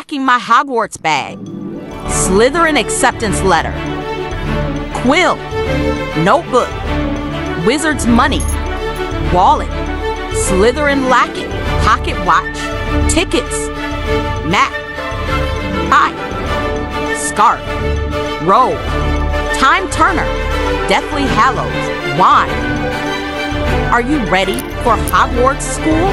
packing my Hogwarts bag. Slytherin acceptance letter. Quill. Notebook. Wizard's money. Wallet. Slytherin locket. Pocket watch. Tickets. Map. Tie. Scarf. Robe. Time Turner. Deathly Hallows. Wine. Are you ready for Hogwarts school?